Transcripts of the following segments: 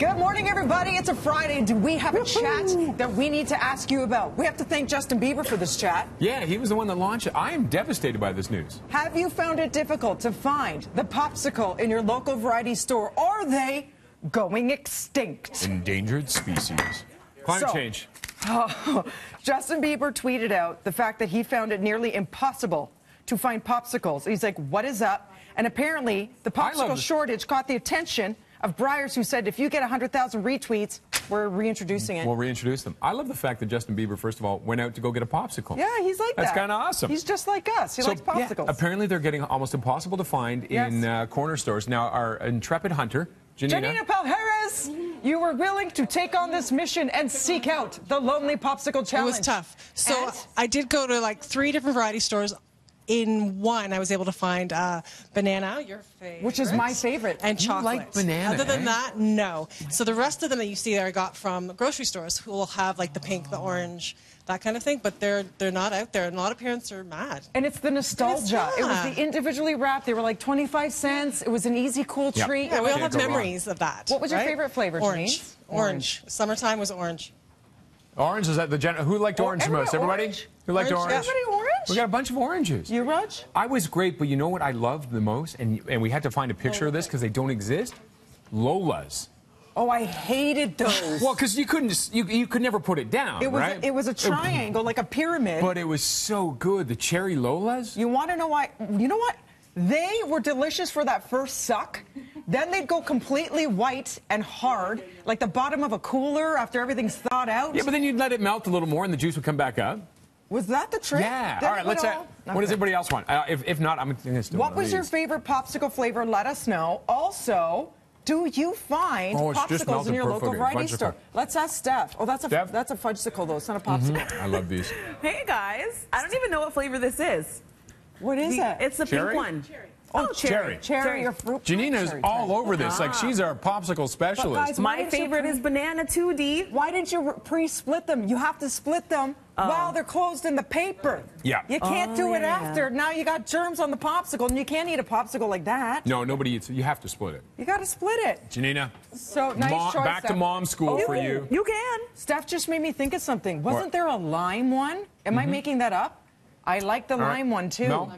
Good morning, everybody. It's a Friday. Do we have a chat that we need to ask you about? We have to thank Justin Bieber for this chat. Yeah, he was the one that launched it. I am devastated by this news. Have you found it difficult to find the popsicle in your local variety store? Are they going extinct? Endangered species. Climate So- change. Justin Bieber tweeted out the fact that he found it nearly impossible to find popsicles. He's like, what is up? And apparently, the popsicle shortage caught the attention of Breyers, who said, if you get 100,000 retweets, we're reintroducing it. We'll reintroduce them. I love the fact that Justin Bieber, first of all, went out to go get a popsicle. yeah, he's like That's that. kind of awesome. He's just like us. He likes yeah, popsicles. apparently, they're getting almost impossible to find in uh, corner stores. Now, our intrepid hunter, Janina, Janina Palhares, you were willing to take on this mission and seek out the Lonely Popsicle Challenge. It was tough. So And- I did go to like three different variety stores. In one, I was able to find uh, banana, your favorite, Which is my favorite. and You chocolate. like banana, Other than eh? that, no. So the rest of them that you see there, I got from grocery stores who will have like the pink, the orange, that kind of thing. But they're they're not out there, and a lot of parents are mad. And it's the nostalgia. It was the individually wrapped. They were like 25 cents. It was an easy, cool Yep. treat. Yeah, we all have go wrong. memories of that. What was your right? favorite flavor, Orange. Janine? Orange. Summertime was orange. Orange is that the gen- who liked Oh, orange the everyone most? Everybody orange? who liked Orange, orange? Orange? We got a bunch of oranges. You, Raj? I was great, but you know what I loved the most, and and we had to find a picture of this because they don't exist. Lolas. Oh, I hated those. Well, because you couldn't, you you could never put it down, it was right? it was a triangle, like a pyramid. But it was so good. The cherry Lolas. you want to know why? You know what? They were delicious for that first suck. Then they'd go completely white and hard, like the bottom of a cooler after everything's thawed out. Yeah, but then you'd let it melt a little more, and the juice would come back up. Was that the trick? Yeah. Did All right. Let's. all? Uh, What does Okay. everybody else want? Uh, if, if not, I'm going to still. What was your favorite popsicle flavor? Let us know. Also, do you find Oh, popsicles in your local variety Fudgesicle. store? Let's ask Steph. Oh, that's a Steph? that's a fudgesicle though. It's not a popsicle. I love these. Hey guys, I don't even know what flavor this is. What is The- it? It's the Cherry? pink one. Oh, cherry. Cherry or fruit. Janina's cherry, all cherry. over this. Like Ah. she's our popsicle specialist. guys, My favorite is banana 2D. Why didn't you pre-split them? You have to split them while they're closed in the paper. Yeah. You can't Oh, do it yeah, after. Now you got germs on the popsicle, and you can't eat a popsicle like that. no, nobody eats. it. You have to split it. You got to split it. Janina. So nice Mom- choice. back to Steph. mom school Oh, for you. You can. Steph just made me think of something. Wasn't What? there a lime one? Am I making that up? I like the Mm-hmm. All right. lime one too. Mel?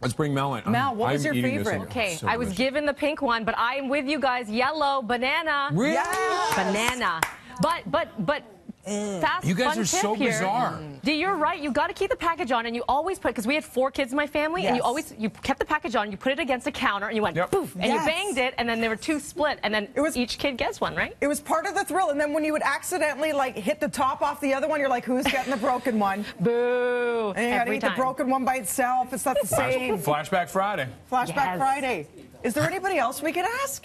Let's bring Mel in. Mel, what was I'm your favorite? Okay, so I was given the pink one, but I am with you guys. Yellow banana, Really? Yes. banana. But but but Mm. fast You guys fun are tip so here. bizarre. Mm. D, you're right. You got to keep the package on, and you always put because we had four kids in my family, and you always you kept the package on. You put it against a counter, and you went Yep. poof, and Yes. you banged it, and then there were two split, and then It was- each kid gets one, right? It was part of the thrill, and then when you would accidentally like hit the top off the other one, you're like, "Who's getting the broken one?" Boo! And you gotta eat time. the broken one by itself. It's not the same. Flashback Friday. Flashback Yes. Friday. Is there anybody else we could ask?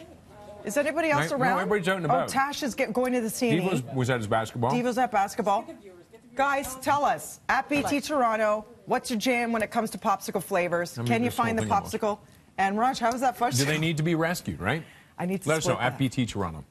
Is anybody else No, no, everybody's out and Oh, about. Tash is get, going to the scene. He was, was at his basketball. Devo's at basketball. Guys, tell us at BT Toronto, what's your jam when it comes to popsicle flavors? Let me Can you find the thing almost. popsicle? And Raj, how was that fudge? Do they need to be rescued, right? I need to Let us know split at. BT Toronto.